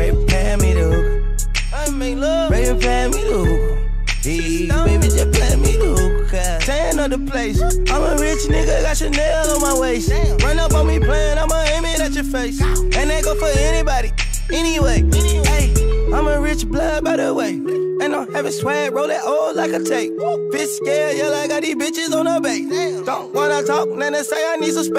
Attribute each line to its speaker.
Speaker 1: Baby, pay me the hookah. I make love. Baby, pay me the hookah. Hey, baby, just play me the hookah. Tan of the place. I'm a rich nigga, got Chanel on my waist. Run up on me playing, I'ma aim it at your face. And that go for anybody, anyway. Hey, I'm a rich blood, by the way. And I'm having swag, roll it old like a tape. Bitch scared, yeah, like I got these bitches on the base. Don't wanna talk, then they say I need some space.